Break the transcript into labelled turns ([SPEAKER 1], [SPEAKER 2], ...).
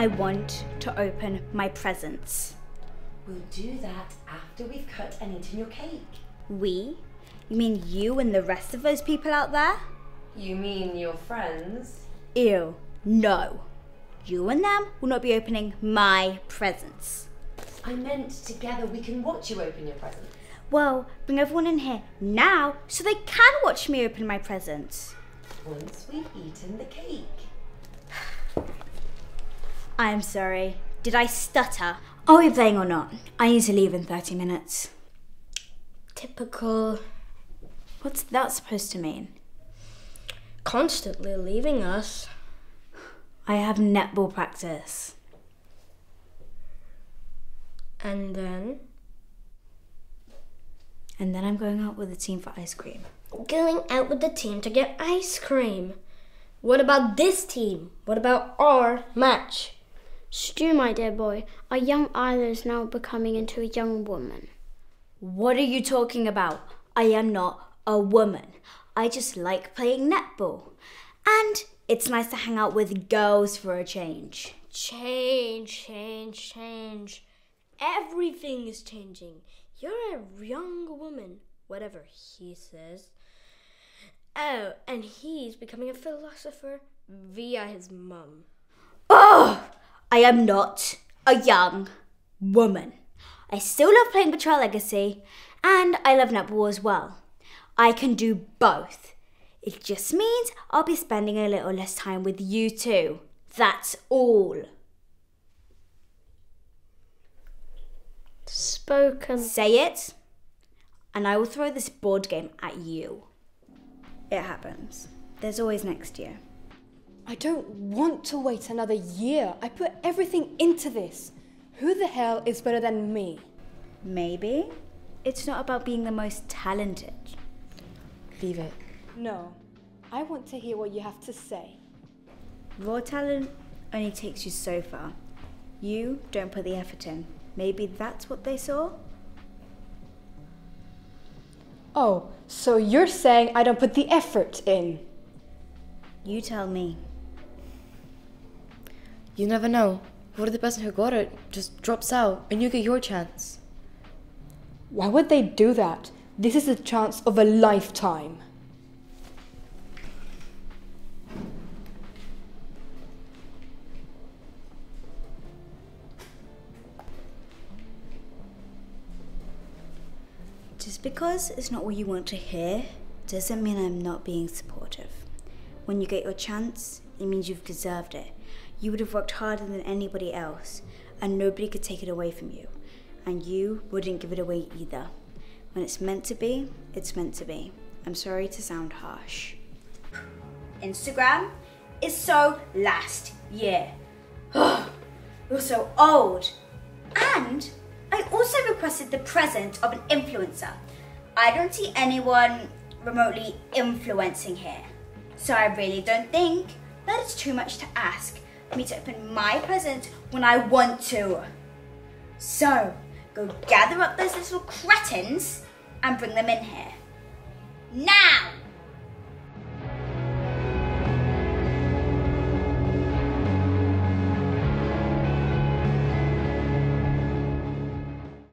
[SPEAKER 1] I want to open my presents.
[SPEAKER 2] We'll do that after we've cut and eaten your cake.
[SPEAKER 1] We? You mean you and the rest of those people out there?
[SPEAKER 2] You mean your friends?
[SPEAKER 1] Ew, no. You and them will not be opening my presents.
[SPEAKER 2] I meant together we can watch you open your presents.
[SPEAKER 1] Well, bring everyone in here now so they can watch me open my presents.
[SPEAKER 2] Once we've eaten the cake.
[SPEAKER 1] I'm sorry. Did I stutter? Are we playing or not? I need to leave in 30 minutes.
[SPEAKER 3] Typical.
[SPEAKER 1] What's that supposed to mean?
[SPEAKER 3] Constantly leaving us.
[SPEAKER 1] I have netball practice.
[SPEAKER 3] And then
[SPEAKER 1] And then I'm going out with the team for ice cream.
[SPEAKER 3] going out with the team to get ice cream. What about this team? What about our match?
[SPEAKER 4] Stu, my dear boy, our young Isla is now becoming into a young woman.
[SPEAKER 1] What are you talking about? I am not a woman. I just like playing netball. And it's nice to hang out with girls for a change.
[SPEAKER 3] Change, change, change. Everything is changing. You're a young woman, whatever he says. Oh, and he's becoming a philosopher via his mum.
[SPEAKER 1] I am not a young woman. I still love playing Betrayal Legacy, and I love netball as well. I can do both. It just means I'll be spending a little less time with you two. That's all.
[SPEAKER 4] Spoken.
[SPEAKER 1] Say it, and I will throw this board game at you. It happens. There's always next year.
[SPEAKER 5] I don't want to wait another year. I put everything into this. Who the hell is better than me?
[SPEAKER 1] Maybe it's not about being the most talented.
[SPEAKER 2] Leave it.
[SPEAKER 5] No. I want to hear what you have to say.
[SPEAKER 1] Raw talent only takes you so far. You don't put the effort in. Maybe that's what they saw?
[SPEAKER 5] Oh, so you're saying I don't put the effort in?
[SPEAKER 1] You tell me.
[SPEAKER 6] You never know. What if the person who got it just drops out and you get your chance?
[SPEAKER 5] Why would they do that? This is a chance of a lifetime.
[SPEAKER 1] Just because it's not what you want to hear doesn't mean I'm not being supportive. When you get your chance, it means you've deserved it. You would have worked harder than anybody else, and nobody could take it away from you. And you wouldn't give it away either. When it's meant to be, it's meant to be. I'm sorry to sound harsh. Instagram is so last year. You're so old. And I also requested the present of an influencer. I don't see anyone remotely influencing here. So I really don't think that it's too much to ask me to open my present when I want to. So go gather up those little cretins and bring them in here. Now!